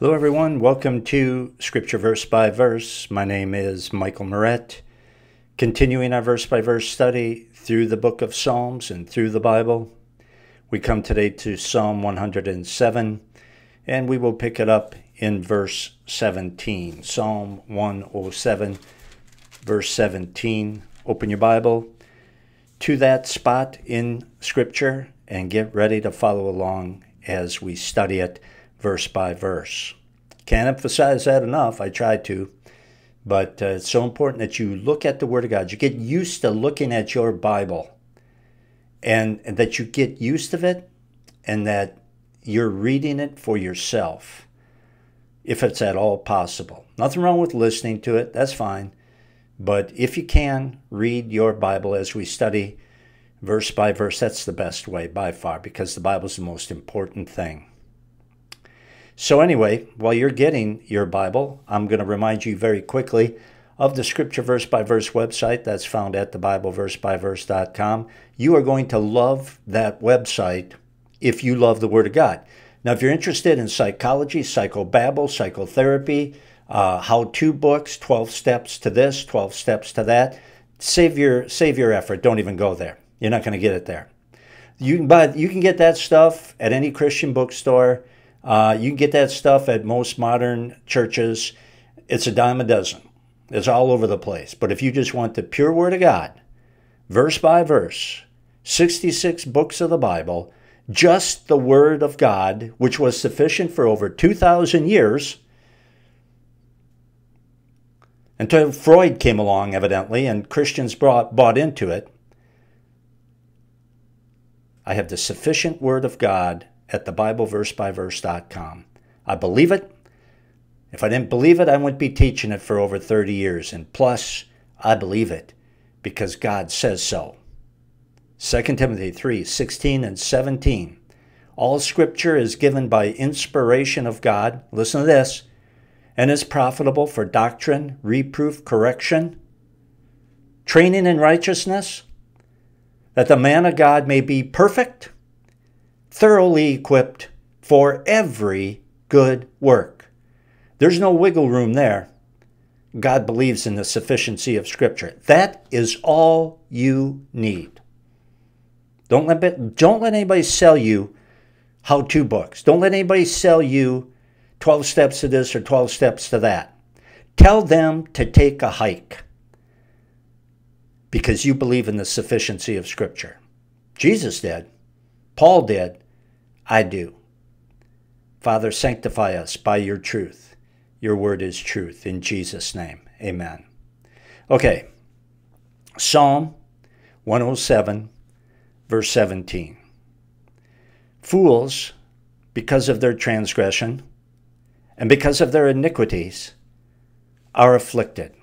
Hello, everyone. Welcome to Scripture Verse by Verse. My name is Michael Meurett. Continuing our verse by verse study through the book of Psalms and through the Bible, we come today to Psalm 107, and we will pick it up in verse 17. Psalm 107, verse 17. Open your Bible to that spot in Scripture and get ready to follow along as we study it verse by verse. Can't emphasize that enough. I tried to. But uh, it's so important that you look at the Word of God. You get used to looking at your Bible and, and that you get used to it and that you're reading it for yourself if it's at all possible. Nothing wrong with listening to it, that's fine. But if you can, read your Bible as we study verse by verse. That's the best way by far because the Bible is the most important thing. So, anyway, while you're getting your Bible, I'm going to remind you very quickly of the scripture verse by verse website that's found at thebibleversebyverse.com. You are going to love that website if you love the Word of God. Now, if you're interested in psychology, psychobabble, psychotherapy, uh, how-to books, 12 steps to this, 12 steps to that, save your save your effort. Don't even go there. You're not going to get it there. You can buy you can get that stuff at any Christian bookstore. Uh, you can get that stuff at most modern churches. It's a dime a dozen. It's all over the place. But if you just want the pure Word of God, verse by verse, 66 books of the Bible, just the Word of God, which was sufficient for over 2,000 years, until Freud came along, evidently, and Christians brought, bought into it. I have the sufficient Word of God at thebibleversebyverse.com. I believe it. If I didn't believe it, I wouldn't be teaching it for over 30 years. And plus, I believe it because God says so. 2 Timothy 3 16 and 17. All scripture is given by inspiration of God. Listen to this. And is profitable for doctrine, reproof, correction, training in righteousness, that the man of God may be perfect thoroughly equipped for every good work. There's no wiggle room there. God believes in the sufficiency of Scripture. That is all you need. Don't let, don't let anybody sell you how to books. Don't let anybody sell you 12 steps to this or 12 steps to that. Tell them to take a hike because you believe in the sufficiency of Scripture. Jesus did. Paul did. I do. Father, sanctify us by your truth. Your word is truth. In Jesus' name, amen. Okay, Psalm 107, verse 17. Fools, because of their transgression and because of their iniquities, are afflicted.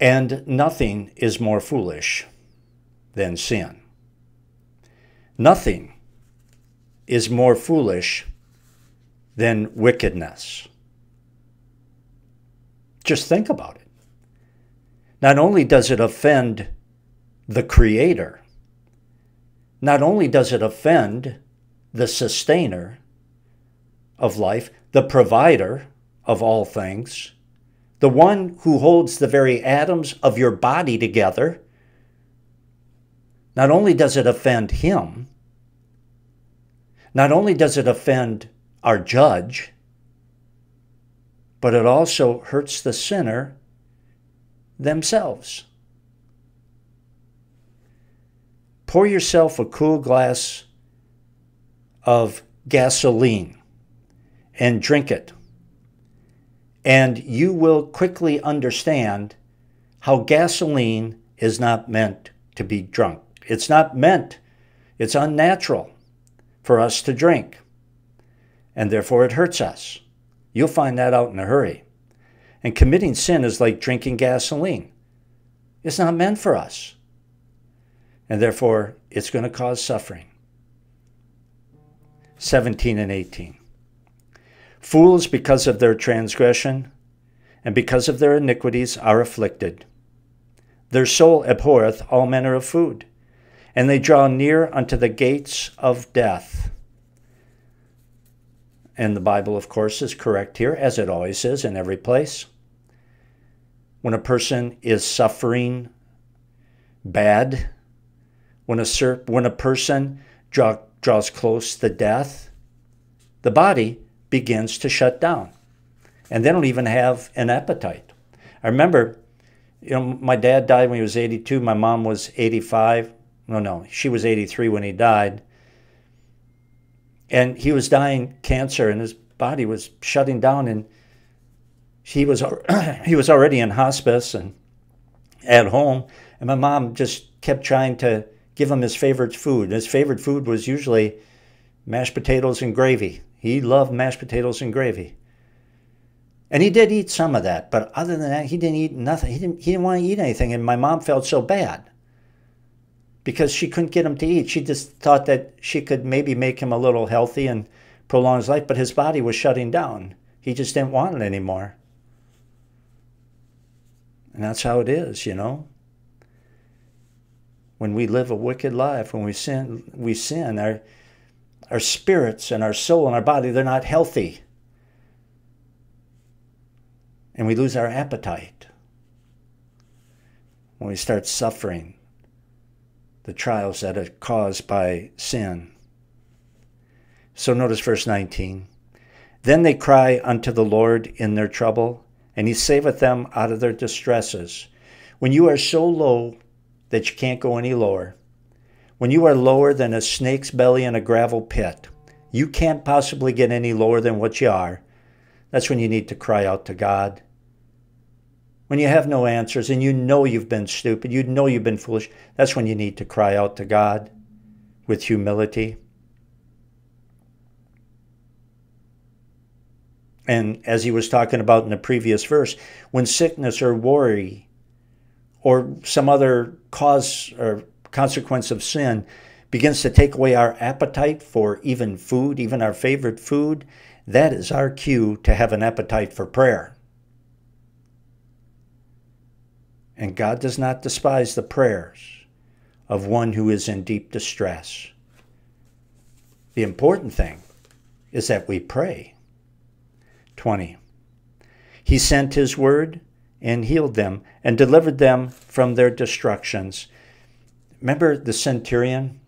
And nothing is more foolish than sin. Nothing is more foolish than wickedness. Just think about it. Not only does it offend the Creator, not only does it offend the sustainer of life, the provider of all things, the one who holds the very atoms of your body together, not only does it offend him, not only does it offend our judge, but it also hurts the sinner themselves. Pour yourself a cool glass of gasoline and drink it. And you will quickly understand how gasoline is not meant to be drunk. It's not meant, it's unnatural for us to drink. And therefore it hurts us. You'll find that out in a hurry. And committing sin is like drinking gasoline. It's not meant for us. And therefore it's going to cause suffering. 17 and 18. Fools, because of their transgression and because of their iniquities, are afflicted. Their soul abhorreth all manner of food and they draw near unto the gates of death. and the Bible, of course, is correct here, as it always is in every place. When a person is suffering bad, when a, when a person draw, draws close to death, the body begins to shut down. And they don't even have an appetite. I remember, you know, my dad died when he was 82. My mom was 85. No, no, she was 83 when he died. And he was dying cancer, and his body was shutting down. And he was he was already in hospice and at home. And my mom just kept trying to give him his favorite food. His favorite food was usually mashed potatoes and gravy. He loved mashed potatoes and gravy. And he did eat some of that, but other than that, he didn't eat nothing. He didn't, he didn't want to eat anything. And my mom felt so bad because she couldn't get him to eat. She just thought that she could maybe make him a little healthy and prolong his life, but his body was shutting down. He just didn't want it anymore. And that's how it is, you know. When we live a wicked life, when we sin, we sin. Our, our spirits and our soul and our body, they're not healthy and we lose our appetite when we start suffering the trials that are caused by sin. So notice verse 19. Then they cry unto the Lord in their trouble, and he saveth them out of their distresses. When you are so low that you can't go any lower, when you are lower than a snake's belly in a gravel pit, you can't possibly get any lower than what you are. That's when you need to cry out to God when you have no answers and you know you've been stupid, you know you've been foolish, that's when you need to cry out to God with humility. And as he was talking about in the previous verse, when sickness or worry or some other cause or consequence of sin begins to take away our appetite for even food, even our favorite food, that is our cue to have an appetite for prayer. And God does not despise the prayers of one who is in deep distress. The important thing is that we pray. 20. He sent his word and healed them and delivered them from their destructions. Remember the centurion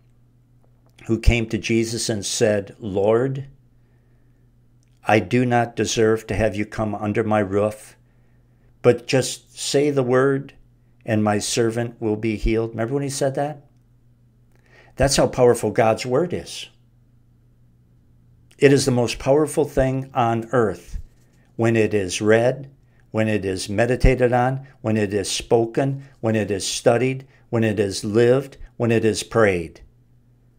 who came to Jesus and said, Lord, I do not deserve to have you come under my roof, but just say the word and my servant will be healed. Remember when he said that? That's how powerful God's word is. It is the most powerful thing on earth when it is read, when it is meditated on, when it is spoken, when it is studied, when it is lived, when it is prayed.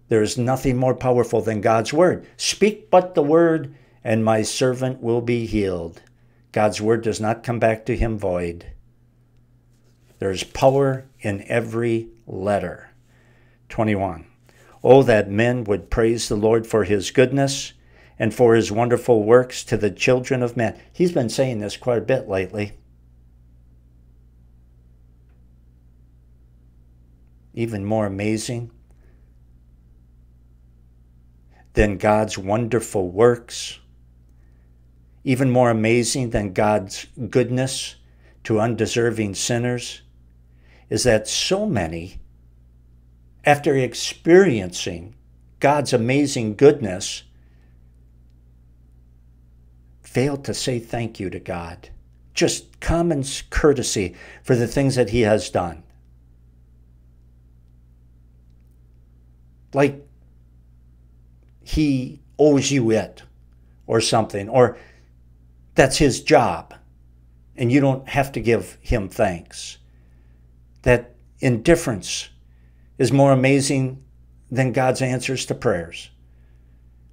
There is nothing more powerful than God's word. Speak but the word, and my servant will be healed. God's word does not come back to him void. There's power in every letter. 21. Oh, that men would praise the Lord for his goodness and for his wonderful works to the children of men. He's been saying this quite a bit lately. Even more amazing than God's wonderful works, even more amazing than God's goodness to undeserving sinners is that so many, after experiencing God's amazing goodness, fail to say thank you to God. Just common courtesy for the things that He has done. Like He owes you it or something, or that's His job and you don't have to give Him thanks that indifference is more amazing than God's answers to prayers.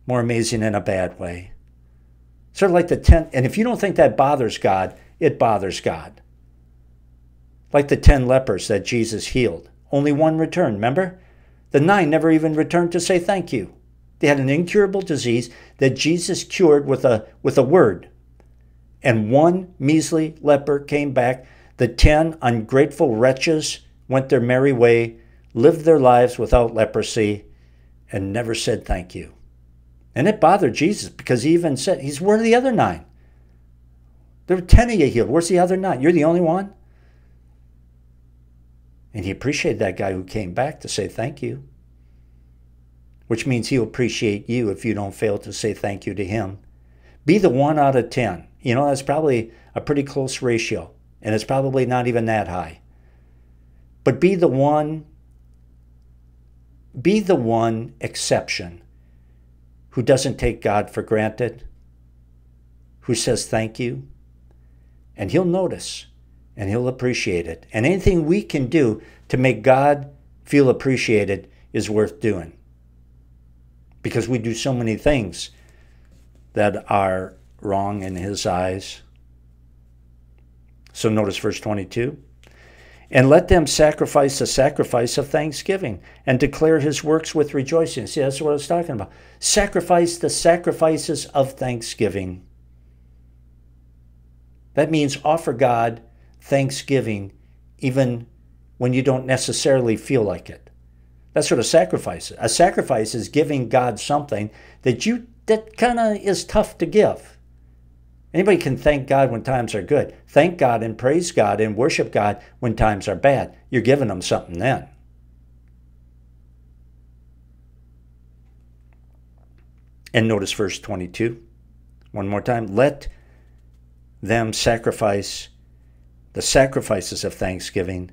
More amazing in a bad way. Sort of like the ten, and if you don't think that bothers God, it bothers God. Like the ten lepers that Jesus healed. Only one returned, remember? The nine never even returned to say thank you. They had an incurable disease that Jesus cured with a, with a word. And one measly leper came back the ten ungrateful wretches went their merry way, lived their lives without leprosy, and never said thank you. And it bothered Jesus because he even said, He's where are the other nine? There were 10 of you healed. Where's the other nine? You're the only one? And he appreciated that guy who came back to say thank you, which means he'll appreciate you if you don't fail to say thank you to him. Be the one out of 10. You know, that's probably a pretty close ratio, and it's probably not even that high. But be the one, be the one exception who doesn't take God for granted, who says thank you, and He'll notice and He'll appreciate it. And anything we can do to make God feel appreciated is worth doing. Because we do so many things that are wrong in His eyes. So notice verse 22 and let them sacrifice the sacrifice of thanksgiving and declare his works with rejoicing. See, that's what I was talking about. Sacrifice the sacrifices of thanksgiving. That means offer God thanksgiving even when you don't necessarily feel like it. That's what a sacrifice is. A sacrifice is giving God something that you that kind of is tough to give. Anybody can thank God when times are good. Thank God and praise God and worship God when times are bad. You're giving them something then. And notice verse 22. One more time. Let them sacrifice the sacrifices of thanksgiving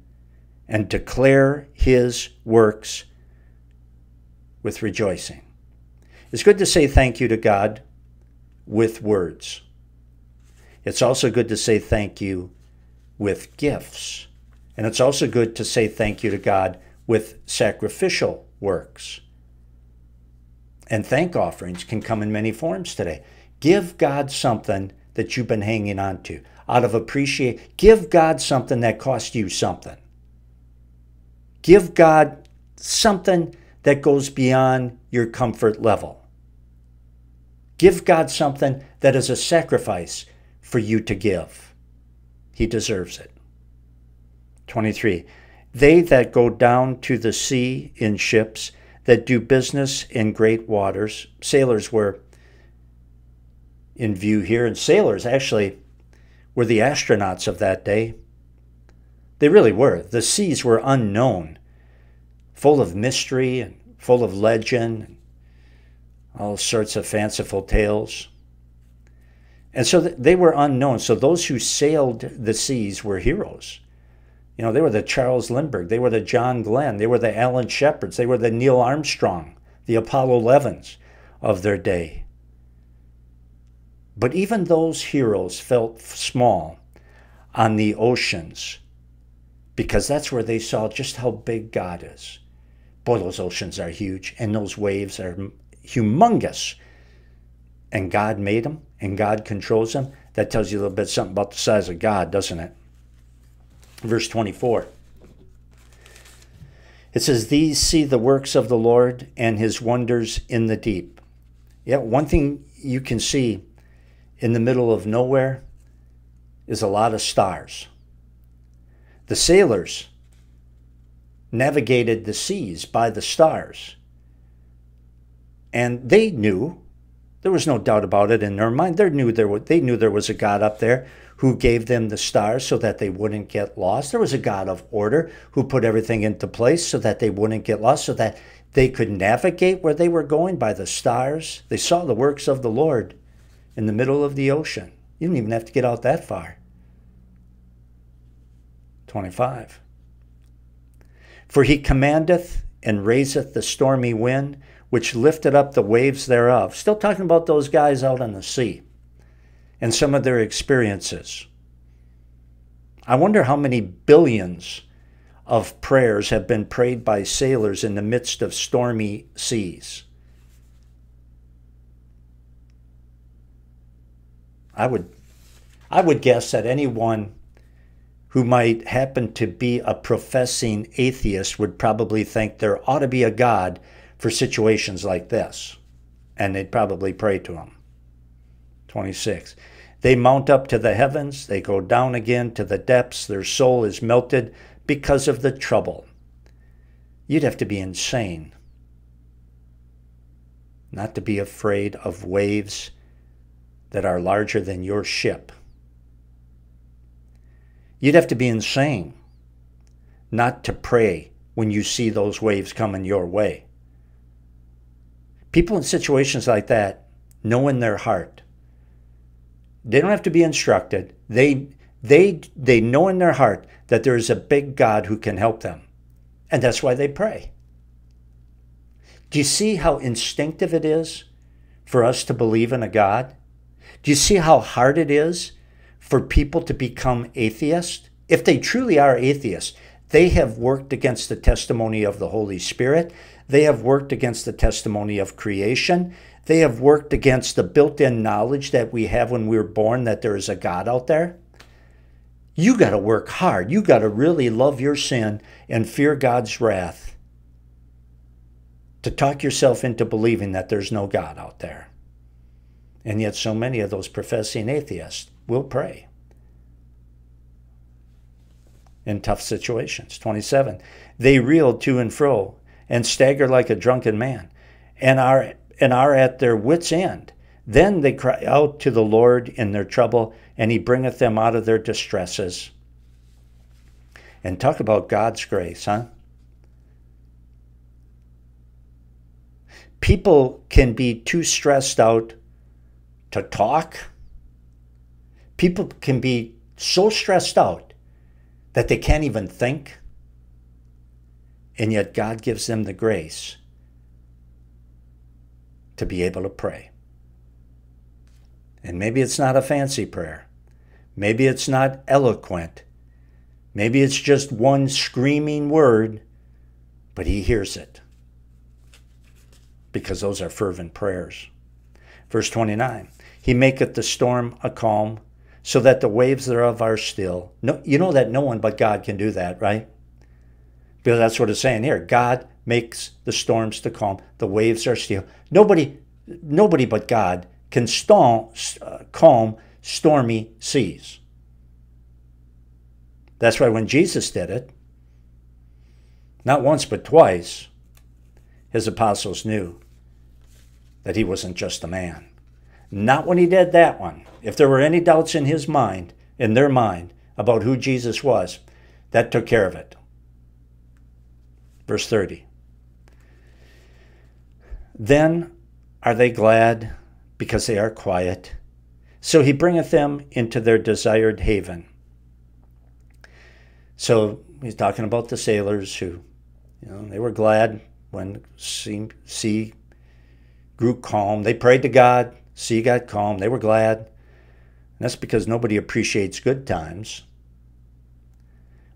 and declare his works with rejoicing. It's good to say thank you to God with words. It's also good to say thank you with gifts. And it's also good to say thank you to God with sacrificial works. And thank offerings can come in many forms today. Give God something that you've been hanging on to out of appreciate. Give God something that cost you something. Give God something that goes beyond your comfort level. Give God something that is a sacrifice for you to give. He deserves it. 23. They that go down to the sea in ships, that do business in great waters. Sailors were in view here, and sailors actually were the astronauts of that day. They really were. The seas were unknown, full of mystery and full of legend, all sorts of fanciful tales. And so they were unknown. So those who sailed the seas were heroes. You know, they were the Charles Lindbergh, they were the John Glenn, they were the Alan Shepards, they were the Neil Armstrong, the Apollo 11s of their day. But even those heroes felt small on the oceans because that's where they saw just how big God is. Boy, those oceans are huge and those waves are humongous. And God made them and God controls them, that tells you a little bit something about the size of God, doesn't it? Verse 24. It says, These see the works of the Lord and his wonders in the deep. Yeah, one thing you can see in the middle of nowhere is a lot of stars. The sailors navigated the seas by the stars. And they knew there was no doubt about it in their mind. They knew there was, they knew there was a God up there who gave them the stars so that they wouldn't get lost. There was a God of order who put everything into place so that they wouldn't get lost, so that they could navigate where they were going by the stars. They saw the works of the Lord in the middle of the ocean. You didn't even have to get out that far. 25. For he commandeth and raiseth the stormy wind which lifted up the waves thereof. Still talking about those guys out on the sea and some of their experiences. I wonder how many billions of prayers have been prayed by sailors in the midst of stormy seas. I would I would guess that anyone who might happen to be a professing atheist would probably think there ought to be a God for situations like this. And they'd probably pray to him. 26. They mount up to the heavens, they go down again to the depths, their soul is melted because of the trouble. You'd have to be insane not to be afraid of waves that are larger than your ship. You'd have to be insane not to pray when you see those waves coming your way. People in situations like that know in their heart. They don't have to be instructed. They they they know in their heart that there is a big God who can help them. And that's why they pray. Do you see how instinctive it is for us to believe in a God? Do you see how hard it is for people to become atheists? If they truly are atheists, they have worked against the testimony of the Holy Spirit. They have worked against the testimony of creation. They have worked against the built in knowledge that we have when we were born that there is a God out there. You got to work hard. You got to really love your sin and fear God's wrath to talk yourself into believing that there's no God out there. And yet, so many of those professing atheists will pray in tough situations. 27. They reel to and fro and stagger like a drunken man and are, and are at their wits' end. Then they cry out to the Lord in their trouble, and he bringeth them out of their distresses. And talk about God's grace, huh? People can be too stressed out to talk. People can be so stressed out that they can't even think. And yet God gives them the grace to be able to pray. And maybe it's not a fancy prayer. Maybe it's not eloquent. Maybe it's just one screaming word, but he hears it because those are fervent prayers. Verse 29 He maketh the storm a calm, so that the waves thereof are still. No, you know that no one but God can do that, right? Because that's what it's saying here. God makes the storms to calm, the waves are still. Nobody, nobody but God can storm, uh, calm stormy seas. That's why when Jesus did it, not once but twice, his apostles knew that he wasn't just a man. Not when he did that one. If there were any doubts in his mind, in their mind, about who Jesus was, that took care of it. Verse 30. Then are they glad because they are quiet. So he bringeth them into their desired haven. So he's talking about the sailors who, you know, they were glad when sea, grew calm. They prayed to God, sea got calm. They were glad. And that's because nobody appreciates good times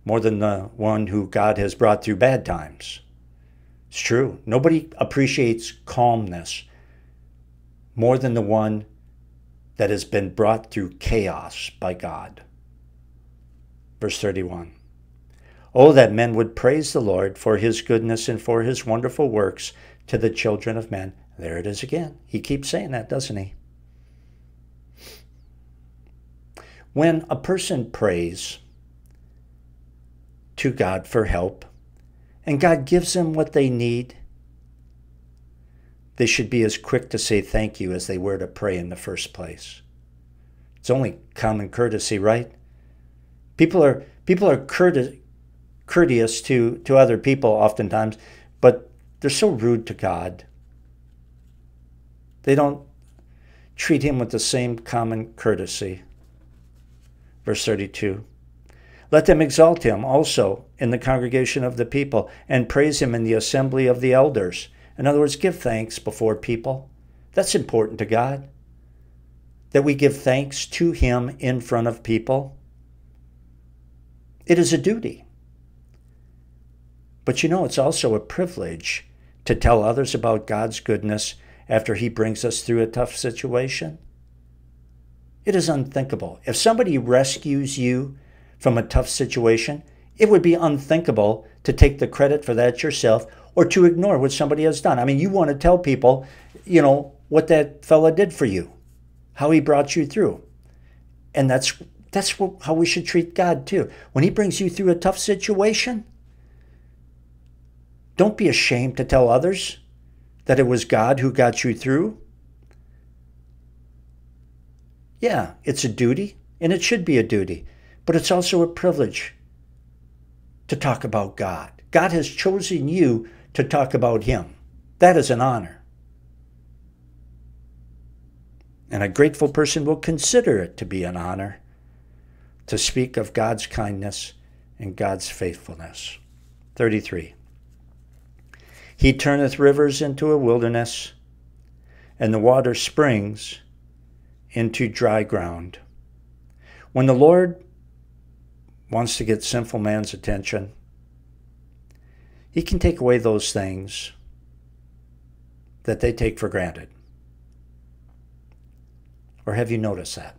more than the one who God has brought through bad times. It's true. Nobody appreciates calmness more than the one that has been brought through chaos by God. Verse 31. Oh, that men would praise the Lord for his goodness and for his wonderful works to the children of men. There it is again. He keeps saying that, doesn't he? When a person prays to God for help, and God gives them what they need, they should be as quick to say thank you as they were to pray in the first place. It's only common courtesy, right? People are people are courteous, courteous to, to other people oftentimes, but they're so rude to God. They don't treat him with the same common courtesy. Verse 32 Let them exalt him also in the congregation of the people, and praise him in the assembly of the elders. In other words, give thanks before people. That's important to God. That we give thanks to Him in front of people. It is a duty. But you know, it's also a privilege to tell others about God's goodness after He brings us through a tough situation. It is unthinkable. If somebody rescues you from a tough situation, it would be unthinkable to take the credit for that yourself or to ignore what somebody has done. I mean, you want to tell people, you know, what that fella did for you, how he brought you through. And that's that's how we should treat God too. When he brings you through a tough situation, don't be ashamed to tell others. that it was God who got you through? Yeah, it's a duty, and it should be a duty, but it's also a privilege to talk about God. God has chosen you to talk about Him. That is an honor. And a grateful person will consider it to be an honor to speak of God's kindness and God's faithfulness. 33. He turneth rivers into a wilderness, and the water springs into dry ground. When the Lord wants to get sinful man's attention, he can take away those things that they take for granted. Or have you noticed that?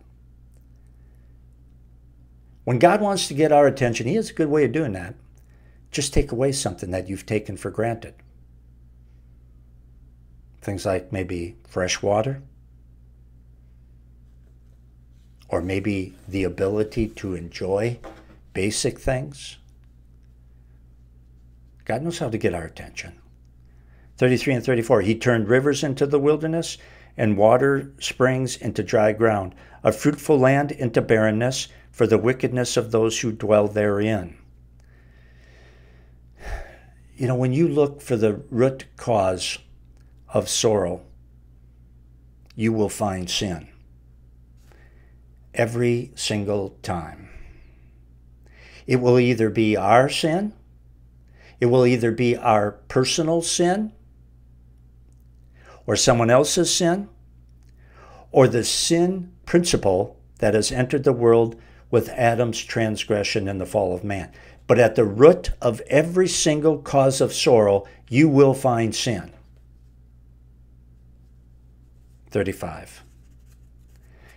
When God wants to get our attention, He has a good way of doing that. Just take away something that you've taken for granted. Things like maybe fresh water, or maybe the ability to enjoy basic things. God knows how to get our attention. 33 and 34 He turned rivers into the wilderness and water springs into dry ground, a fruitful land into barrenness for the wickedness of those who dwell therein. You know, when you look for the root cause of sorrow, you will find sin. Every single time. It will either be our sin, it will either be our personal sin, or someone else's sin, or the sin principle that has entered the world with Adam's transgression and the fall of man. But at the root of every single cause of sorrow, you will find sin. 35.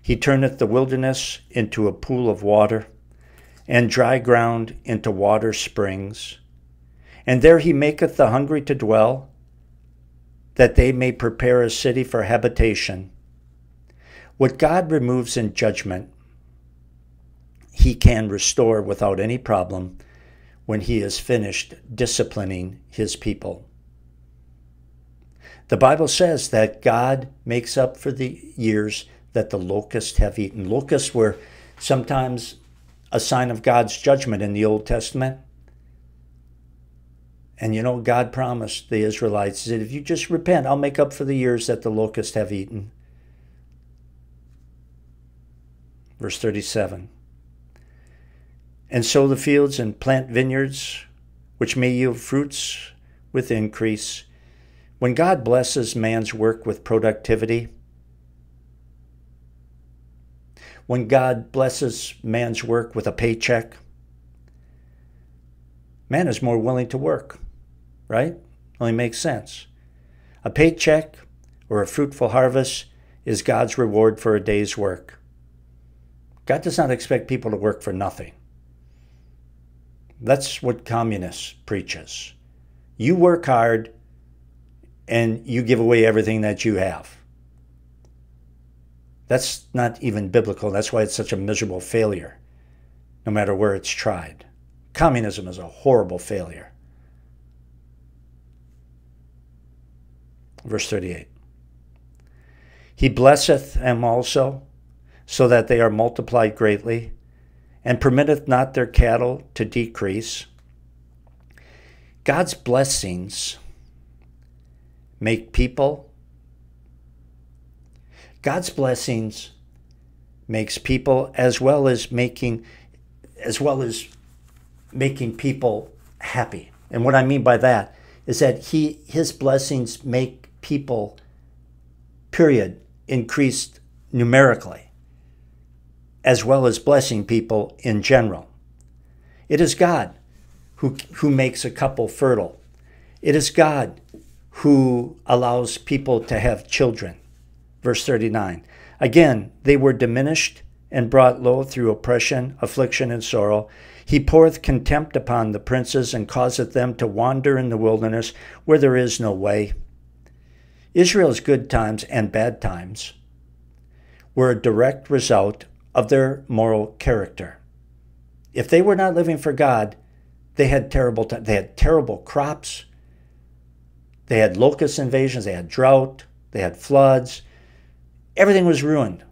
He turneth the wilderness into a pool of water, and dry ground into water springs. And there he maketh the hungry to dwell, that they may prepare a city for habitation. What God removes in judgment, he can restore without any problem when he is finished disciplining his people. The Bible says that God makes up for the years that the locusts have eaten. Locusts were sometimes a sign of God's judgment in the Old Testament. And you know, God promised the Israelites that if you just repent, I'll make up for the years that the locusts have eaten. Verse 37 And sow the fields and plant vineyards, which may yield fruits with increase. When God blesses man's work with productivity, when God blesses man's work with a paycheck, man is more willing to work, right? Only makes sense. A paycheck or a fruitful harvest is God's reward for a day's work. God does not expect people to work for nothing. That's what communists preaches. You work hard, and you give away everything that you have. That's not even biblical. That's why it's such a miserable failure, no matter where it's tried. Communism is a horrible failure. Verse 38 He blesseth them also, so that they are multiplied greatly, and permitteth not their cattle to decrease. God's blessings make people. God's blessings makes people as well as making as well as making people happy. And what I mean by that is that he his blessings make people period increased numerically as well as blessing people in general. It is God who, who makes a couple fertile. It is God who allows people to have children. Verse 39. Again, they were diminished and brought low through oppression, affliction, and sorrow. He poureth contempt upon the princes and causeth them to wander in the wilderness where there is no way. Israel's good times and bad times were a direct result of their moral character. If they were not living for God, they had terrible they had terrible crops, They had locust invasions, they had drought, they had floods. Everything was ruined.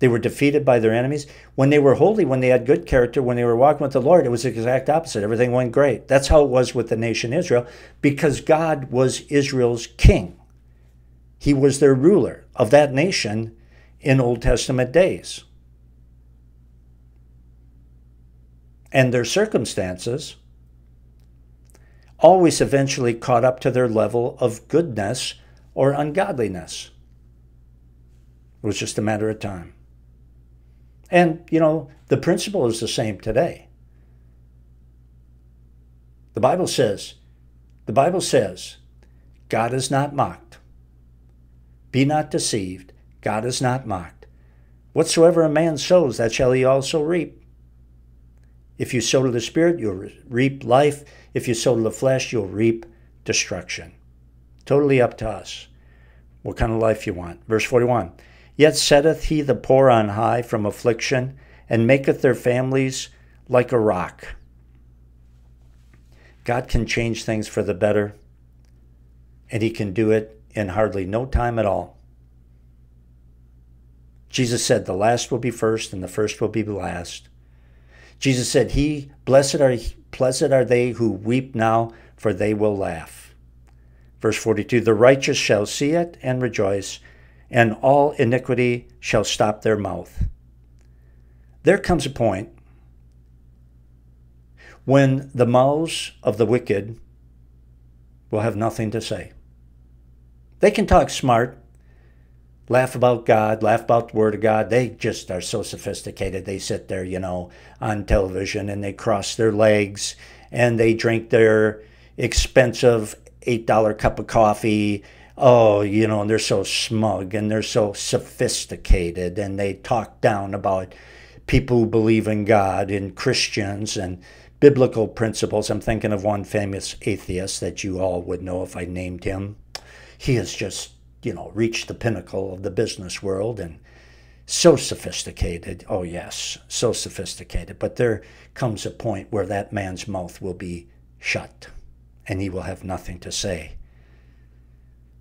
They were defeated by their enemies. When they were holy, when they had good character, when they were walking with the Lord, it was the exact opposite. Everything went great. That's how it was with the nation Israel because God was Israel's king. He was their ruler of that nation in Old Testament days. And their circumstances always eventually caught up to their level of goodness or ungodliness. It was just a matter of time. And, you know, the principle is the same today. The Bible says, the Bible says, God is not mocked. Be not deceived. God is not mocked. Whatsoever a man sows, that shall he also reap. If you sow to the Spirit, you'll reap life. If you sow to the flesh, you'll reap destruction. Totally up to us what kind of life you want. Verse 41 Yet setteth he the poor on high from affliction, and maketh their families like a rock. God can change things for the better, and he can do it in hardly no time at all. Jesus said, The last will be first, and the first will be last. Jesus said, He blessed are blessed are they who weep now, for they will laugh. Verse 42 The righteous shall see it and rejoice, and all iniquity shall stop their mouth. There comes a point when the mouths of the wicked will have nothing to say. They can talk smart, laugh about God, laugh about the Word of God. They just are so sophisticated. They sit there, you know, on television and they cross their legs and they drink their expensive $8 cup of coffee oh, you know, they're so smug and they're so sophisticated and they talk down about people who believe in God and Christians and biblical principles. I'm thinking of one famous atheist that you all would know if I named him. He has just, you know, reached the pinnacle of the business world and so sophisticated. Oh, yes, so sophisticated. But there comes a point where that man's mouth will be shut and he will have nothing to say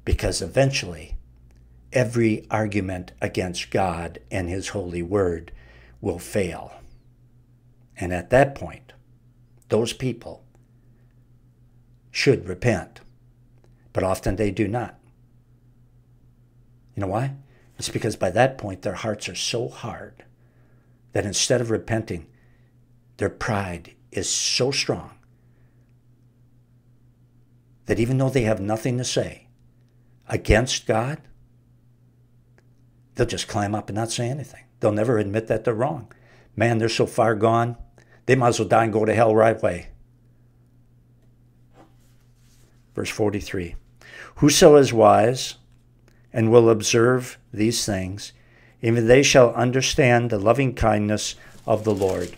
because eventually every argument against God and His holy word will fail. And at that point, those people should repent. But often they do not. You know why? It's because by that point their hearts are so hard that instead of repenting, their pride is so strong that even though they have nothing to say, against God, they'll just climb up and not say anything. They'll never admit that they're wrong. Man, they're so far gone, they might as well die and go to hell right away. Verse 43 Whoso is wise and will observe these things, even they shall understand the loving kindness of the Lord.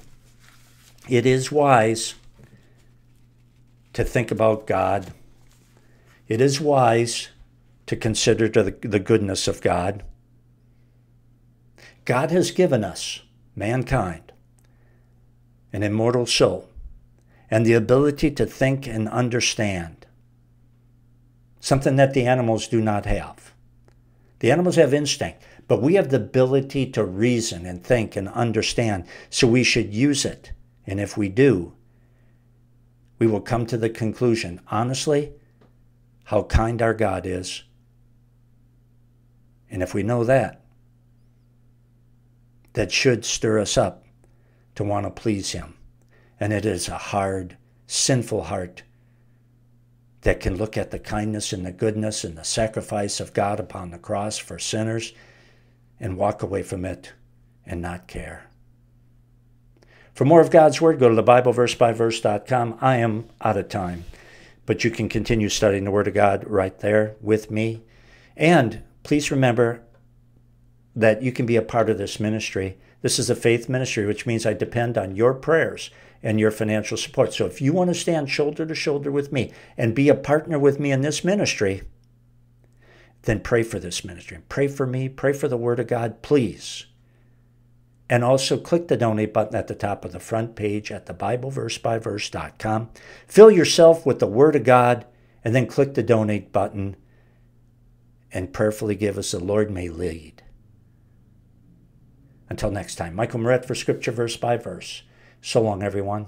It is wise to think about God. It is wise to consider to the, the goodness of God. God has given us, mankind, an immortal soul and the ability to think and understand, something that the animals do not have. The animals have instinct, but we have the ability to reason and think and understand, so we should use it. And if we do, we will come to the conclusion, honestly, how kind our God is and if we know that, that should stir us up to want to please Him. And it is a hard, sinful heart that can look at the kindness and the goodness and the sacrifice of God upon the cross for sinners and walk away from it and not care. For more of God's Word, go to the BibleVerseByVerse.com. I am out of time, but you can continue studying the Word of God right there with me. And please remember that you can be a part of this ministry. This is a faith ministry, which means I depend on your prayers and your financial support. So if you want to stand shoulder to shoulder with me and be a partner with me in this ministry, then pray for this ministry. Pray for me. Pray for the Word of God, please. And also click the donate button at the top of the front page at thebibleversebyverse.com. Fill yourself with the Word of God and then click the donate button and prayerfully give us the Lord may lead. Until next time, Michael Meurett for Scripture Verse by Verse. So long, everyone.